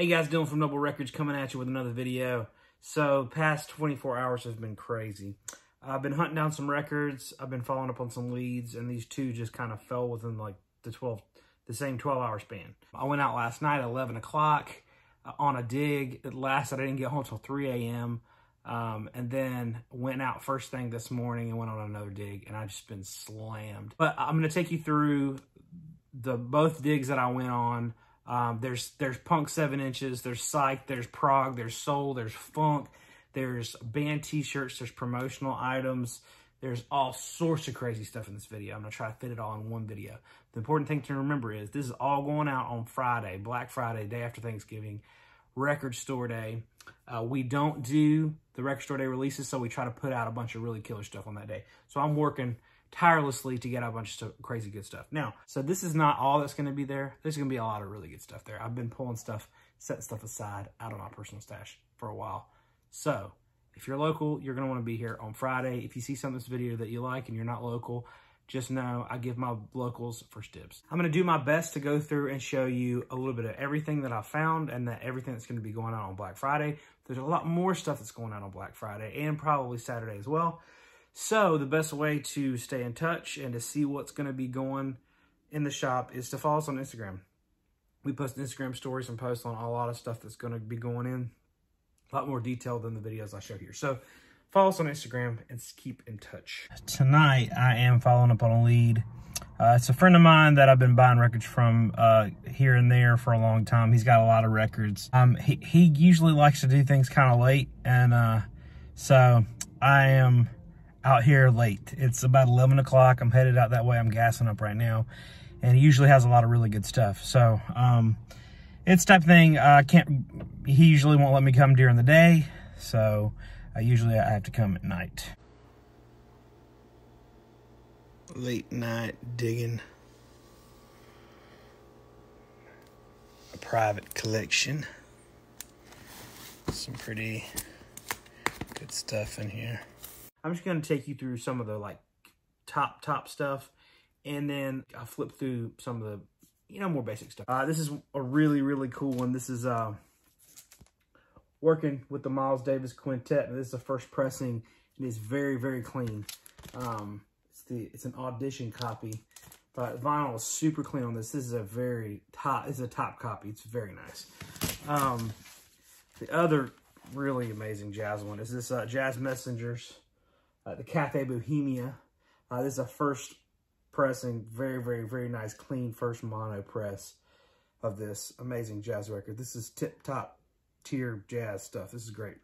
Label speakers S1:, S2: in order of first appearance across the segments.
S1: Hey guys, Dylan from Noble Records coming at you with another video. So, past 24 hours has been crazy. I've been hunting down some records, I've been following up on some leads, and these two just kind of fell within like the 12, the same 12 hour span. I went out last night at 11 o'clock uh, on a dig. It lasted, I didn't get home until 3 a.m. Um, and then went out first thing this morning and went on another dig, and I've just been slammed. But I'm going to take you through the both digs that I went on, um, there's there's punk seven inches, there's psych, there's prog, there's soul, there's funk, there's band t-shirts, there's promotional items, there's all sorts of crazy stuff in this video. I'm gonna try to fit it all in one video. The important thing to remember is this is all going out on Friday, Black Friday, day after Thanksgiving, record store day. Uh, we don't do the record store day releases, so we try to put out a bunch of really killer stuff on that day. So I'm working tirelessly to get a bunch of crazy good stuff. Now, so this is not all that's going to be there. There's going to be a lot of really good stuff there. I've been pulling stuff, setting stuff aside out of my personal stash for a while. So if you're local, you're going to want to be here on Friday. If you see some of this video that you like and you're not local, just know I give my locals first dibs. I'm going to do my best to go through and show you a little bit of everything that I found and that everything that's going to be going on on Black Friday. There's a lot more stuff that's going on on Black Friday and probably Saturday as well. So the best way to stay in touch and to see what's going to be going in the shop is to follow us on Instagram. We post Instagram stories and posts on a lot of stuff that's going to be going in. A lot more detail than the videos I show here. So follow us on Instagram and keep in touch. Tonight, I am following up on a lead. Uh, it's a friend of mine that I've been buying records from uh, here and there for a long time. He's got a lot of records. Um, he, he usually likes to do things kind of late. And uh, so I am out here late. It's about 11 o'clock. I'm headed out that way. I'm gassing up right now. And he usually has a lot of really good stuff. So, um, it's type thing. I can't, he usually won't let me come during the day. So, I usually I have to come at night. Late night digging. A private collection. Some pretty good stuff in here. I'm just going to take you through some of the like top, top stuff. And then I'll flip through some of the, you know, more basic stuff. Uh, this is a really, really cool one. This is uh, working with the Miles Davis Quintet. And this is the first pressing. And it's very, very clean. Um, it's, the, it's an audition copy. But vinyl is super clean on this. This is a very top, it's a top copy. It's very nice. Um, the other really amazing jazz one is this uh, Jazz Messengers uh, the Cafe Bohemia. Uh, this is a first pressing, very, very, very nice, clean first mono press of this amazing jazz record. This is tip-top tier jazz stuff. This is great.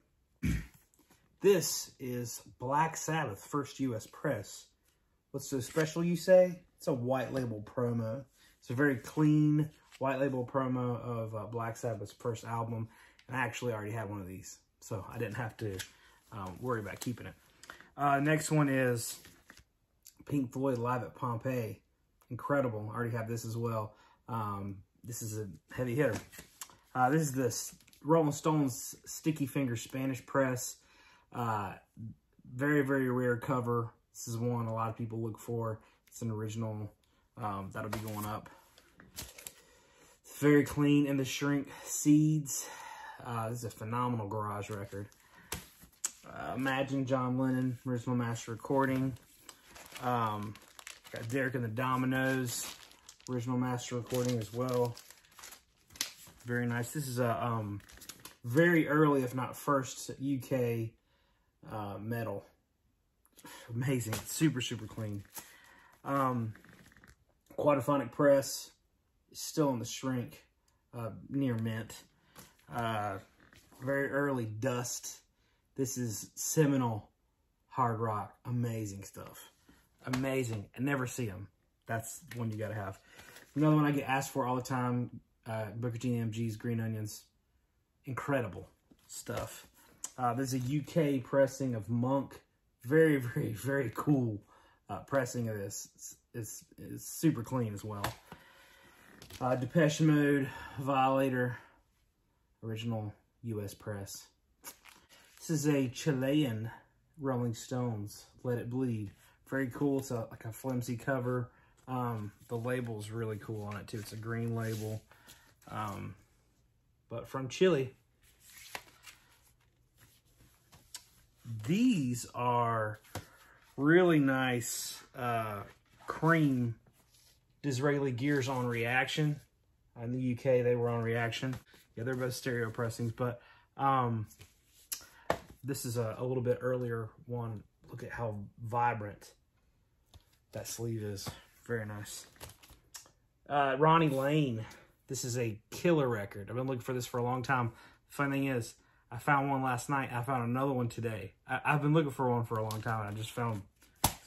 S1: this is Black Sabbath, first U.S. press. What's so special, you say? It's a white label promo. It's a very clean white label promo of uh, Black Sabbath's first album. And I actually already had one of these, so I didn't have to um, worry about keeping it. Uh, next one is Pink Floyd Live at Pompeii. Incredible. I already have this as well. Um, this is a heavy hitter. Uh, this is the Rolling Stones Sticky Finger Spanish Press. Uh, very, very rare cover. This is one a lot of people look for. It's an original. Um, that'll be going up. It's very clean in the shrink seeds. Uh, this is a phenomenal garage record. Uh, Imagine John Lennon, original master recording. Um, got Derek and the Dominos, original master recording as well. Very nice. This is a um, very early, if not first, UK uh, metal. Amazing. Super, super clean. Um, Quadraphonic press. Still in the shrink. Uh, near mint. Uh, very early dust this is seminal hard rock. Amazing stuff. Amazing. I never see them. That's one you got to have. Another one I get asked for all the time, uh, Booker T MG's Green Onions. Incredible stuff. Uh, there's a UK pressing of Monk. Very, very, very cool uh, pressing of this. It's, it's, it's, super clean as well. Uh, Depeche Mode, Violator, original US press. This is a Chilean Rolling Stones, Let It Bleed. Very cool. It's a, like a flimsy cover. Um, the label is really cool on it too. It's a green label. Um, but from Chile. These are really nice uh, cream Disraeli gears on reaction. In the UK, they were on reaction. Yeah, they're both stereo pressings, but um, this is a, a little bit earlier one. Look at how vibrant that sleeve is. Very nice. Uh, Ronnie Lane. This is a killer record. I've been looking for this for a long time. Funny thing is, I found one last night. I found another one today. I, have been looking for one for a long time. I just found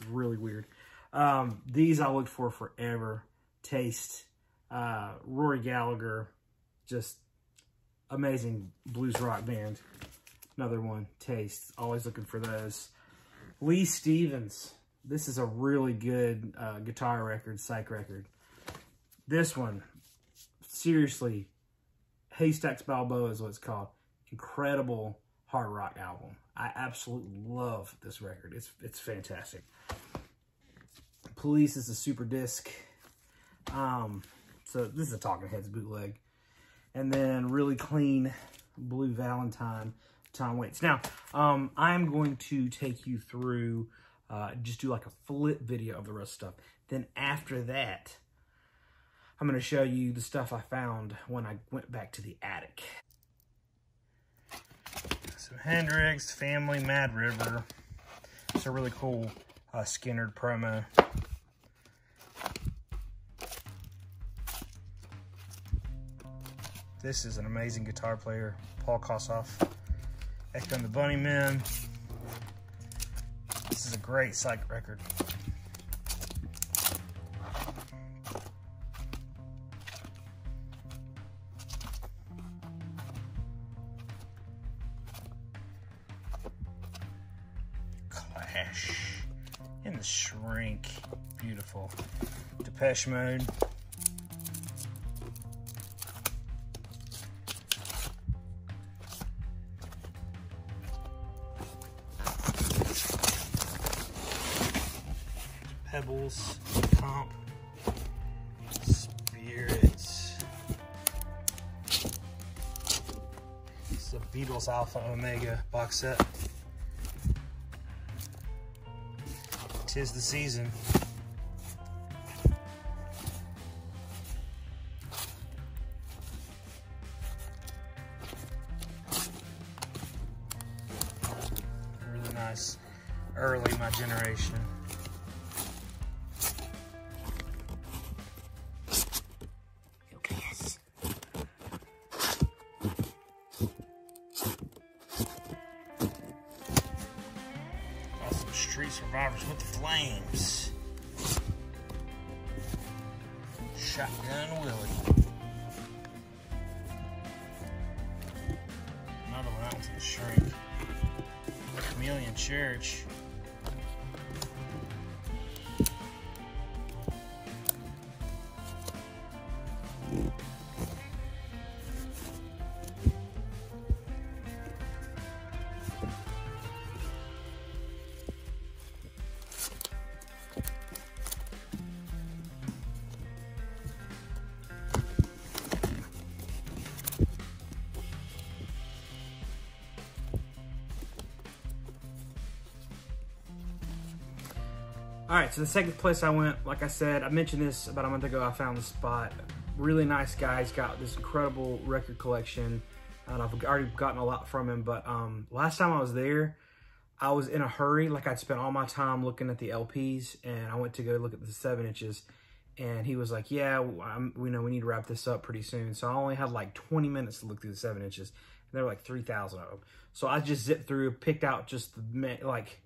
S1: really weird. Um, these I looked for forever. Taste. Uh, Rory Gallagher. Just amazing blues rock band. Another one. Taste. Always looking for those. Leigh Stephens. This is a really good uh, guitar record, psych record. This one, seriously, Haystacks Balboa is what it's called. Incredible hard rock album. I absolutely love this record. It's it's fantastic. Police is a super disc. Um, so this is a Talking Heads bootleg. And then really clean Blue Valentine Tom Waits. Now, um, I'm going to take you through, uh, just do like a flip video of the rest of stuff. Then after that, I'm going to show you the stuff I found when I went back to the attic. So Hendrix, Family, Mad River. It's a really cool uh, promo. This is an amazing guitar player, Paul Kossoff. Echo and the Bunny Bunnymen. This is a great psych record. Clash. In the Shrink. Beautiful. Depeche Mode. Beatles Alpha Omega box set. Tis the season. Street Survivors with the Flames. Shotgun Willie. Another one, that one's the shrink. Chameleon Church. All right, so the second place I went, like I said, I mentioned this about a month ago. I found the spot. Really nice guy. He's got this incredible record collection, and I've already gotten a lot from him. But um, last time I was there, I was in a hurry. Like I'd spent all my time looking at the LPs, and I went to go look at the seven inches. And he was like, "Yeah, I'm, we know we need to wrap this up pretty soon." So I only had like 20 minutes to look through the seven inches. And there were like 3,000 of them. So I just zipped through, picked out just the like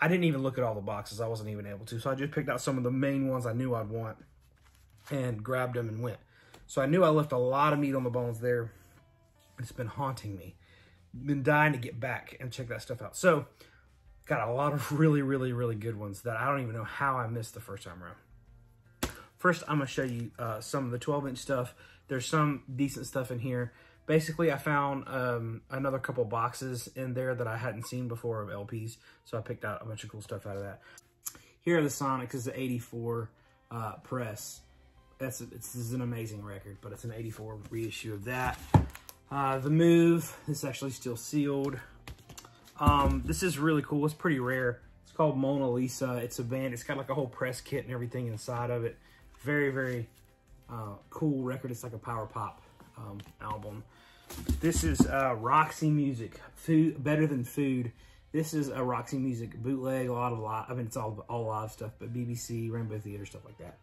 S1: I didn't even look at all the boxes. I wasn't even able to. So I just picked out some of the main ones I knew I'd want and grabbed them and went. So I knew I left a lot of meat on the bones there. It's been haunting me. Been dying to get back and check that stuff out. So got a lot of really, really, really good ones that I don't even know how I missed the first time around. First, I'm going to show you uh, some of the 12-inch stuff. There's some decent stuff in here basically I found um, another couple boxes in there that I hadn't seen before of LPs. So I picked out a bunch of cool stuff out of that. Here are the Sonics. is the 84 uh, press. That's a, this is an amazing record, but it's an 84 reissue of that. Uh, the Move, is actually still sealed. Um, this is really cool. It's pretty rare. It's called Mona Lisa. It's a band. It's got like a whole press kit and everything inside of it. Very, very uh, cool record. It's like a power pop um, album. This is uh, Roxy Music. Food Better Than Food. This is a Roxy Music bootleg. A lot of live. I mean, it's all all live stuff, but BBC, Rainbow Theater, stuff like that.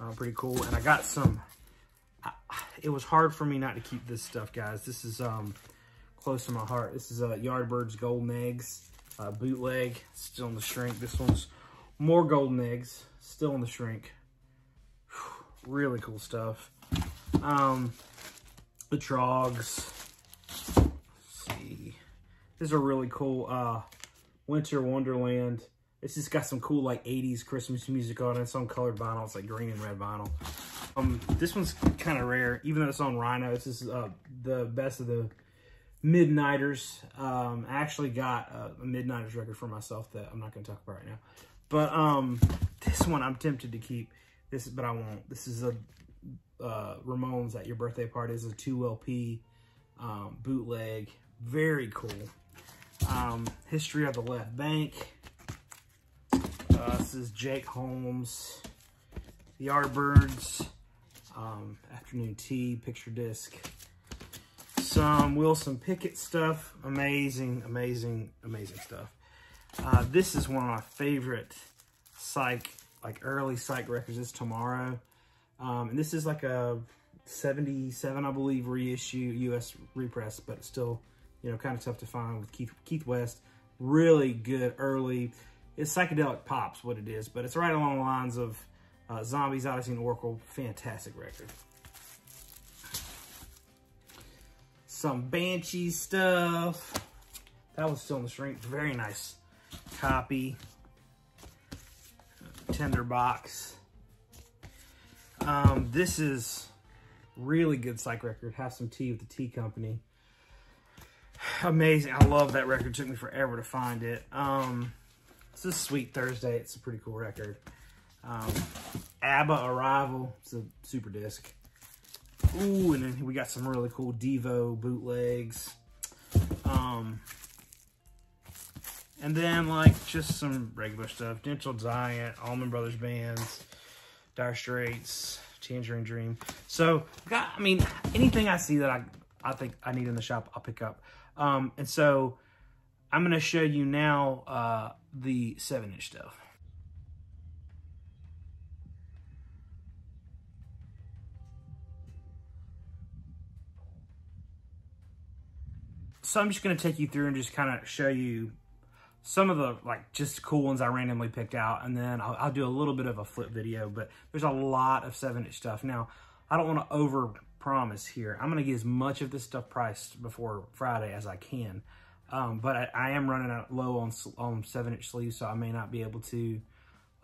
S1: Uh, pretty cool. And I got some. It was hard for me not to keep this stuff, guys. This is um close to my heart. This is uh, Yardbirds Golden Eggs uh, bootleg, still in the shrink. This one's more Golden Eggs, still in the shrink. Whew, really cool stuff. Um, the Troggs. Let's see. This is a really cool uh, Winter Wonderland. It's just got some cool like 80s Christmas music on it. It's on colored vinyl. It's like green and red vinyl. Um, this one's kind of rare, even though it's on Rhino. This is uh, the best of the Midnighters. Um, I actually got a, a Midnighters record for myself that I'm not going to talk about right now. But um, this one I'm tempted to keep. This, but I won't. This is a uh, Ramones at your birthday party. This is a 2LP um, bootleg. Very cool. Um, History of the Left Banke. Uh, this is Jake Holmes. The Yardbirds. Um, Afternoon Tea, picture disc some Wilson Pickett stuff. Amazing, amazing, amazing stuff. Uh, this is one of my favorite psych, like early psych records. This tomorrow. Um, and this is like a 77, I believe, reissue, U.S. repress, but still, you know, kind of tough to find with Keith, Keith West. Really good early. It's psychedelic pops, what it is, but it's right along the lines of uh, Zombies, Odessey, and Oracle. Fantastic record. some Banshee stuff. That was still in the shrink. Very nice copy. Tender box. Um, this is really good psych record. Have some tea with the tea company. Amazing. I love that record. Took me forever to find it. Um, this is Sweet Thursday. It's a pretty cool record. Um, ABBA Arrival. It's a super disc. Ooh, and then we got some really cool Devo bootlegs. Um, and then like just some regular stuff. Gentle Giant, Allman Brothers Bands, Dire Straits, Tangerine Dream. So, got, I mean, anything I see that I, I think I need in the shop, I'll pick up. Um, and so I'm going to show you now uh, the 7-inch stuff. so I'm just going to take you through and just kind of show you some of the like just cool ones I randomly picked out. And then I'll, I'll do a little bit of a flip video, but there's a lot of seven inch stuff. Now, I don't want to over promise here. I'm going to get as much of this stuff priced before Friday as I can. Um, but I, I, am running out low on, on seven inch sleeves, so I may not be able to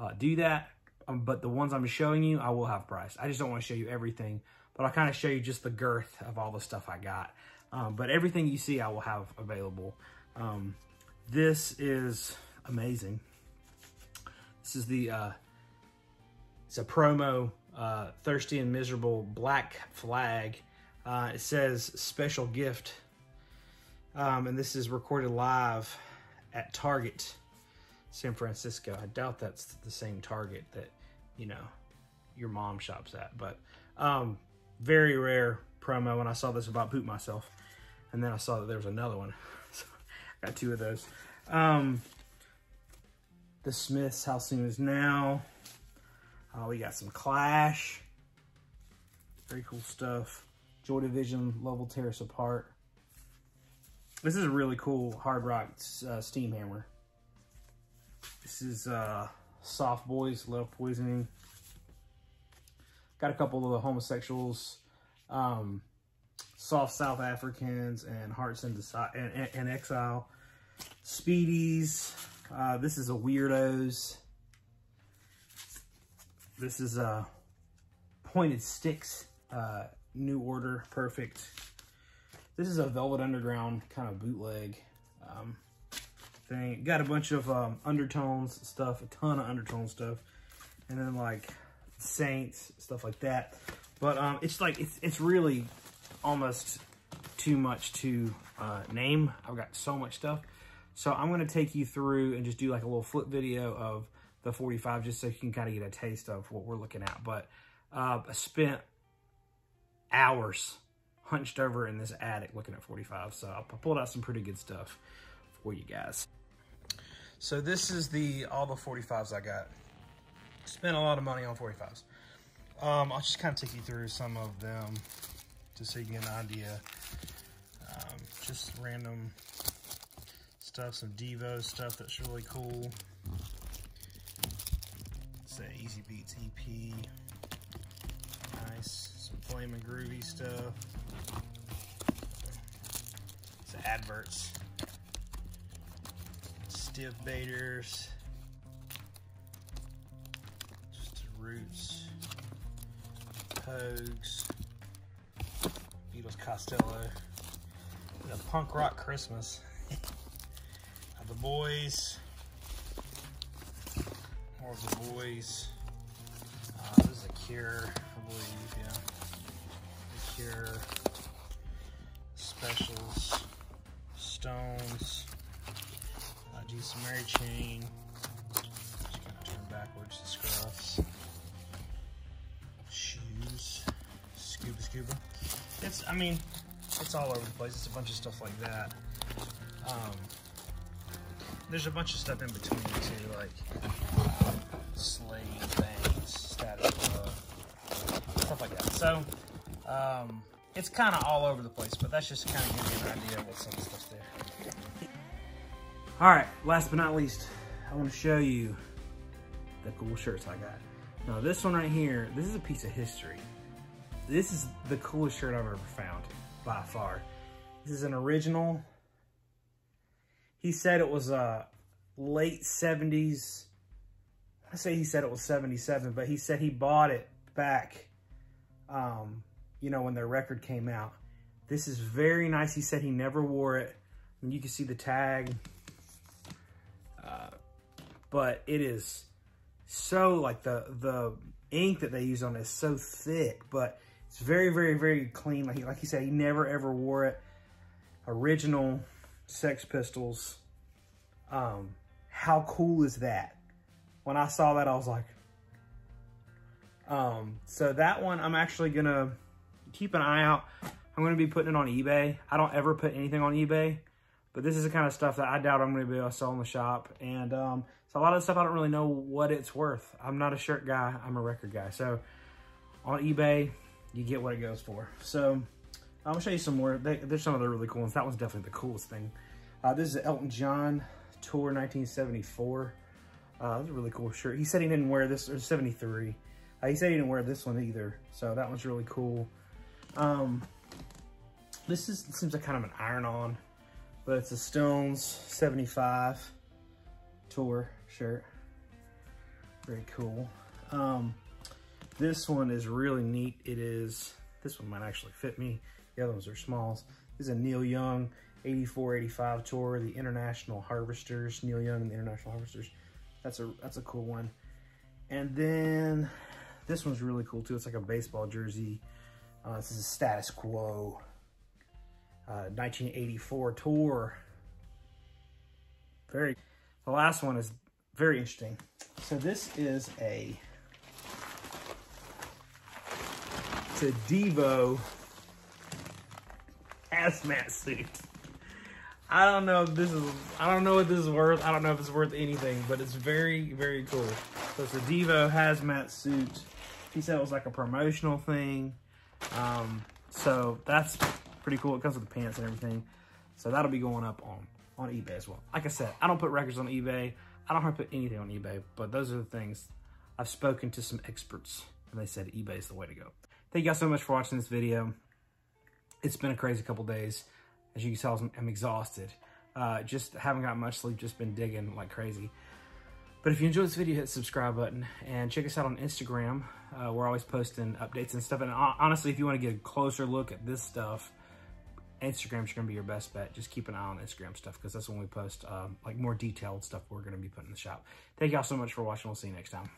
S1: uh, do that. Um, but the ones I'm showing you, I will have priced. I just don't want to show you everything, but I'll kind of show you just the girth of all the stuff I got. Um, but everything you see, I will have available. Um, this is amazing. This is the, uh, it's a promo, uh, Thirsty and Miserable Black Flag. Uh, it says special gift. Um, and this is recorded live at Target, San Francisco. I doubt that's the same Target that, you know, your mom shops at. But um, very rare promo when I saw this about Poop Myself. And then I saw that there was another one. Got two of those. Um, the Smiths, How Soon Is Now. Uh, we got some Clash. Very cool stuff. Joy Division, Tear Us Apart. This is a really cool hard rock uh, Steamhammer. This is uh, Soft Boys, Love Poisoning. Got a couple of the homosexuals. Um, Soft South Africans and Hearts in, and, and Exile. Speedies. Uh, this is a Weirdos. This is a Pointed Sticks uh, New Order. Perfect. This is a Velvet Underground kind of bootleg um, thing. Got a bunch of um, undertones stuff, a ton of undertone stuff. And then like Saints, stuff like that. But um, it's like, it's, it's really almost too much to uh, name. I've got so much stuff. So I'm going to take you through and just do like a little flip video of the 45 just so you can kind of get a taste of what we're looking at. But uh, I spent hours hunched over in this attic looking at 45. So I pulled out some pretty good stuff for you guys. So this is the all the 45s I got. Spent a lot of money on 45s. Um, I'll just kind of take you through some of them just so you can get an idea. Um, just random stuff, some Devo stuff that's really cool. It's that Easybeats EP. Nice. Some Flamin' Groovy stuff. Some adverts. Stiv Bators. Just Roots. Pogues. Beatles Costello. The Punk Rock Christmas. The boys. More of the boys. Uh, this is a Cure, I believe, yeah. The Cure. Specials. Stones. Uh, Jesus Mary Chain. Just kind of turn backwards, the scruffs. Shoes. Scuba Scuba. It's, I mean, it's all over the place. It's a bunch of stuff like that. Um, there's a bunch of stuff in between too, like slave things, status quo, stuff like that. So um, it's kind of all over the place, but that's just kind of give you an idea of what some stuff's there. All right, last but not least, I want to show you the cool shirts I got. Now this one right here, this is a piece of history. This is the coolest shirt I've ever found, by far. This is an original he said it was a late 70s. I say he said it was 77, but he said he bought it back, um, you know, when their record came out. This is very nice. He said he never wore it. And you can see the tag. Uh, but it is so, like, the, the ink that they use on it is so thick. But it's very, very, very clean. Like, like he said, he never, ever wore it. Original Sex Pistols. Um, how cool is that? When I saw that, I was like, um, so that one, I'm actually gonna keep an eye out. I'm gonna be putting it on eBay. I don't ever put anything on eBay, but this is the kind of stuff that I doubt I'm gonna be able to sell in the shop. And um, so a lot of stuff I don't really know what it's worth. I'm not a shirt guy, I'm a record guy. So on eBay, you get what it goes for. So I'm gonna show you some more. They, there's some other really cool ones. That one's definitely the coolest thing. Uh, this is Elton John Tour 1974. Uh, was a really cool shirt. He said he didn't wear this, or 73. Uh, he said he didn't wear this one either. So that one's really cool. Um, this is seems like kind of an iron-on, but it's a Stones 75 tour shirt. Very cool. Um, this one is really neat. It is, this one might actually fit me. The other ones are smalls. This is a Neil Young 84-85 tour, the International Harvesters, Neil Young and the International Harvesters. That's a that's a cool one. And then this one's really cool too. It's like a baseball jersey. Uh, this is a Status Quo uh, 1984 tour. Very. The last one is very interesting. So this is a it's a Devo hazmat suit. I don't know if this is, I don't know what this is worth. I don't know if it's worth anything, but it's very, very cool. So it's a Devo hazmat suit. He said it was like a promotional thing. Um, so that's pretty cool. It comes with the pants and everything. So that'll be going up on, on eBay as well. Like I said, I don't put records on eBay. I don't put anything on eBay, but those are the things. I've spoken to some experts and they said eBay is the way to go. Thank you guys so much for watching this video. It's been a crazy couple days. As you can tell, I'm, exhausted. Uh, just haven't got much sleep, just been digging like crazy. But if you enjoyed this video, hit the subscribe button and check us out on Instagram. Uh, we're always posting updates and stuff. And honestly, if you want to get a closer look at this stuff, Instagram's going to be your best bet. Just keep an eye on Instagram stuff because that's when we post um, like more detailed stuff we're going to be putting in the shop. Thank y'all so much for watching. We'll see you next time.